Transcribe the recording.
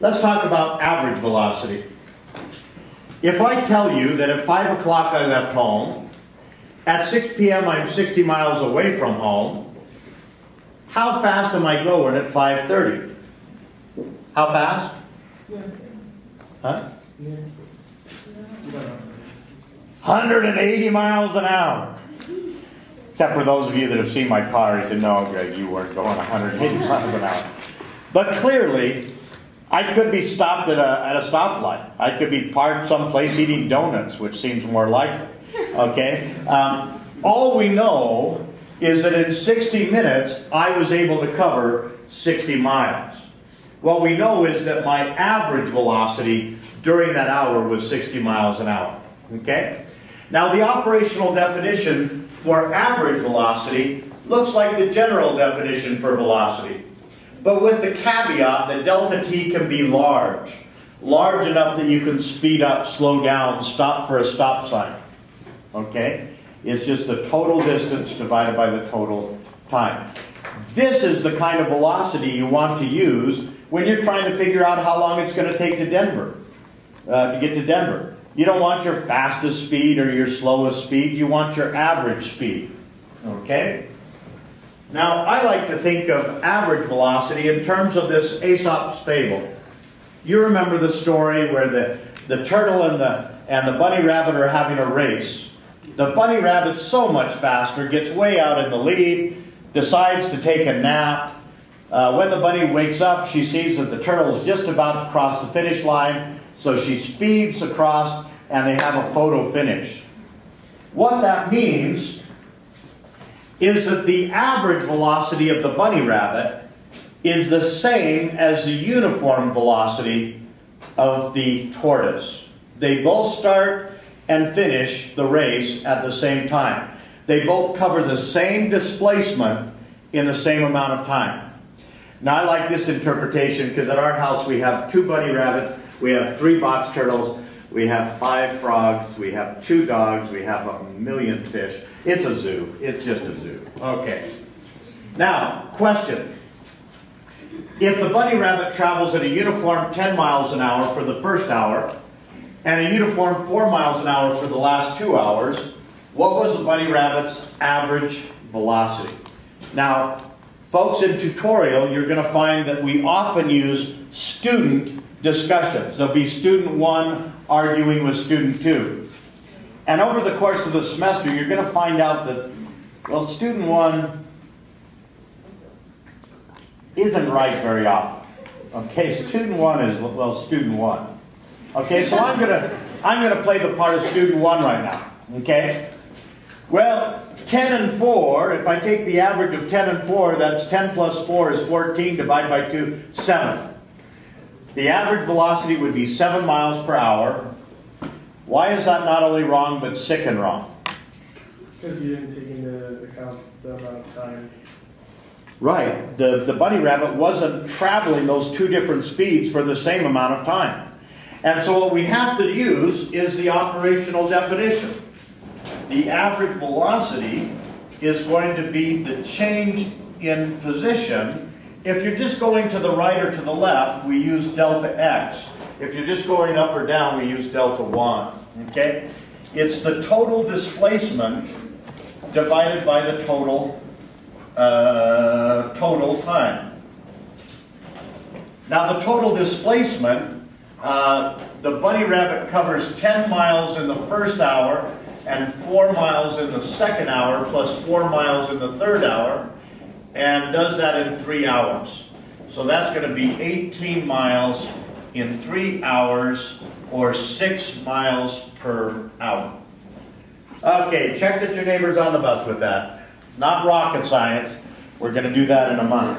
Let's talk about average velocity. If I tell you that at 5 o'clock I left home, at 6 p.m. I'm 60 miles away from home, how fast am I going at 5.30? How fast? Huh? 180 miles an hour. Except for those of you that have seen my car, you said, no, Greg, you weren't going 180 miles an hour. But clearly, I could be stopped at a, at a stoplight. I could be parked someplace eating donuts, which seems more likely. Okay? Um, all we know is that in 60 minutes, I was able to cover 60 miles. What we know is that my average velocity during that hour was 60 miles an hour. Okay? Now, the operational definition for average velocity looks like the general definition for velocity, but with the caveat that delta t can be large, large enough that you can speed up, slow down, stop for a stop sign. Okay? It's just the total distance divided by the total time. This is the kind of velocity you want to use when you're trying to figure out how long it's going to take to Denver, uh, to get to Denver. You don't want your fastest speed or your slowest speed. You want your average speed. Okay? Now, I like to think of average velocity in terms of this Aesop's fable. You remember the story where the, the turtle and the, and the bunny rabbit are having a race. The bunny rabbit's so much faster, gets way out in the lead, decides to take a nap. Uh, when the bunny wakes up, she sees that the turtle is just about to cross the finish line, so she speeds across and they have a photo finish. What that means is that the average velocity of the bunny rabbit is the same as the uniform velocity of the tortoise. They both start and finish the race at the same time. They both cover the same displacement in the same amount of time. Now, I like this interpretation because at our house we have two bunny rabbits, we have three box turtles, we have five frogs, we have two dogs, we have a million fish. It's a zoo. It's just a zoo. Okay. Now, question. If the bunny rabbit travels at a uniform 10 miles an hour for the first hour, and a uniform 4 miles an hour for the last two hours, what was the bunny rabbit's average velocity? Now, folks, in tutorial, you're going to find that we often use student discussions. There'll be student one arguing with student two. And over the course of the semester, you're going to find out that, well, student one isn't right very often. Okay, student one is, well, student one. Okay, so I'm gonna I'm gonna play the part of student one right now. Okay? Well, 10 and 4, if I take the average of 10 and 4, that's 10 plus 4 is 14, divided by 2, 7. The average velocity would be 7 miles per hour. Why is that not only wrong, but sick and wrong? Because you didn't take into account the amount of time. Right. The, the bunny rabbit wasn't traveling those two different speeds for the same amount of time. And so what we have to use is the operational definition. The average velocity is going to be the change in position. If you're just going to the right or to the left, we use delta x. If you're just going up or down, we use delta 1. Okay? It's the total displacement divided by the total uh, total time. Now the total displacement uh, the bunny rabbit covers 10 miles in the first hour and 4 miles in the second hour plus 4 miles in the third hour and does that in 3 hours. So that's going to be 18 miles in 3 hours or 6 miles per hour. Okay, check that your neighbor's on the bus with that. It's not rocket science. We're going to do that in a month.